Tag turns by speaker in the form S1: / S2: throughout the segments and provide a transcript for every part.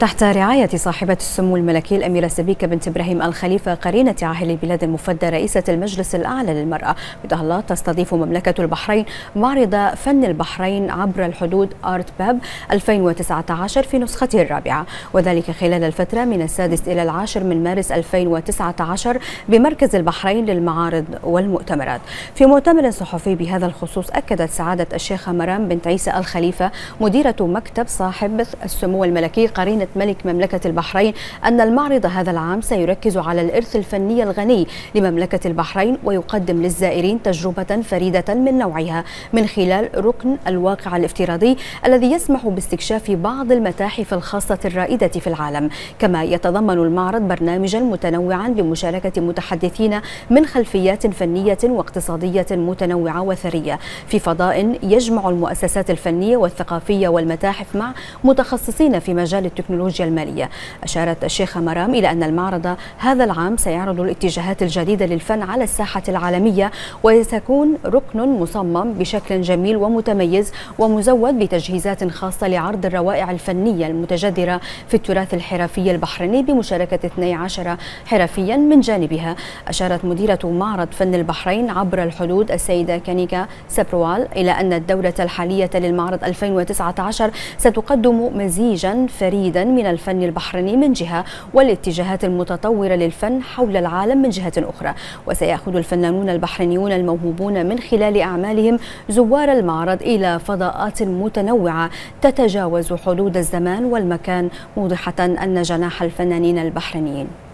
S1: تحت رعاية صاحبة السمو الملكي الأميرة سبيكة بنت إبراهيم الخليفة قرينة عاهل البلاد المفدى رئيسة المجلس الأعلى للمرأة. بدهلا تستضيف مملكة البحرين معرض فن البحرين عبر الحدود آرت باب 2019 في نسخته الرابعة. وذلك خلال الفترة من السادس إلى العاشر من مارس 2019 بمركز البحرين للمعارض والمؤتمرات. في مؤتمر صحفي بهذا الخصوص أكدت سعادة الشيخة مرام بنت عيسى الخليفة مديرة مكتب صاحب السمو الملكي قرينة ملك مملكة البحرين أن المعرض هذا العام سيركز على الإرث الفني الغني لمملكة البحرين ويقدم للزائرين تجربة فريدة من نوعها من خلال ركن الواقع الافتراضي الذي يسمح باستكشاف بعض المتاحف الخاصة الرائدة في العالم. كما يتضمن المعرض برنامجا متنوعا بمشاركة متحدثين من خلفيات فنية واقتصادية متنوعة وثرية. في فضاء يجمع المؤسسات الفنية والثقافية والمتاحف مع متخصصين في مجال التكنولوجيا المالية. أشارت الشيخة مرام إلى أن المعرض هذا العام سيعرض الاتجاهات الجديدة للفن على الساحة العالمية وسيكون ركن مصمم بشكل جميل ومتميز ومزود بتجهيزات خاصة لعرض الروائع الفنية المتجذرة في التراث الحرفي البحريني بمشاركة 12 حرفيا من جانبها. أشارت مديرة معرض فن البحرين عبر الحدود السيدة كانيكا سبروال إلى أن الدورة الحالية للمعرض 2019 ستقدم مزيجا فريدا من الفن البحريني من جهة والاتجاهات المتطورة للفن حول العالم من جهة أخرى. وسيأخذ الفنانون البحرينيون الموهوبون من خلال أعمالهم زوار المعرض إلى فضاءات متنوعة تتجاوز حدود الزمان والمكان موضحة أن جناح الفنانين البحرينيين.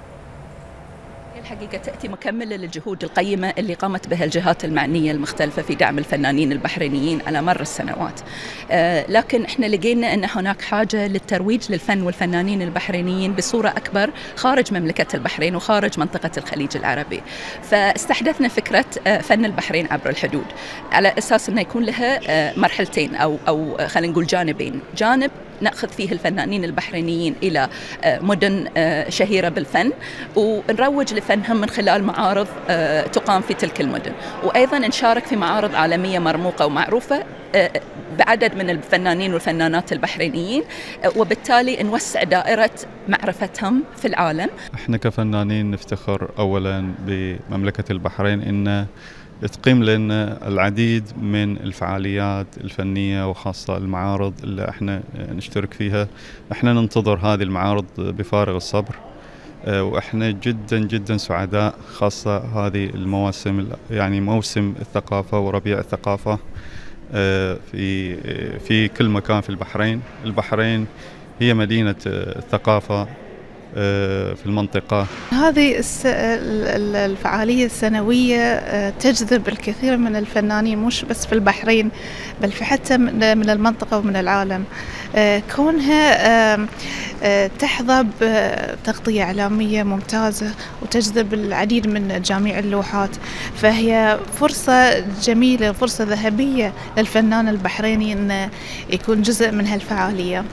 S2: الحقيقة تأتي مكملة للجهود القيمة اللي قامت بها الجهات المعنية المختلفة في دعم الفنانين البحرينيين على مر السنوات. آه لكن إحنا لقينا أن هناك حاجة للترويج للفن والفنانين البحرينيين بصورة أكبر خارج مملكة البحرين وخارج منطقة الخليج العربي. فاستحدثنا فكرة آه فن البحرين عبر الحدود على أساس أنه يكون لها آه مرحلتين أو, أو خلينا نقول جانبين. جانب نأخذ فيه الفنانين البحرينيين إلى مدن شهيرة بالفن ونروج لفنهم من خلال معارض تقام في تلك المدن وأيضا نشارك في معارض عالمية مرموقة ومعروفة بعدد من الفنانين والفنانات البحرينيين وبالتالي نوسع دائرة معرفتهم في العالم.
S3: إحنا كفنانين نفتخر اولا بمملكة البحرين إن تقيم لنا العديد من الفعاليات الفنية وخاصة المعارض اللي إحنا نشترك فيها. إحنا ننتظر هذه المعارض بفارغ الصبر وإحنا جدا جدا سعداء خاصة هذه المواسم يعني موسم الثقافة وربيع الثقافة في في كل مكان في البحرين. البحرين هي مدينة الثقافة في المنطقة.
S4: هذه الفعالية السنوية تجذب الكثير من الفنانين مش بس في البحرين بل في حتى من المنطقة ومن العالم. كونها تحظى بتغطية إعلامية ممتازة وتجذب العديد من جميع اللوحات فهي فرصة جميلة فرصة ذهبية للفنان البحريني أنه يكون جزء من هالفعالية.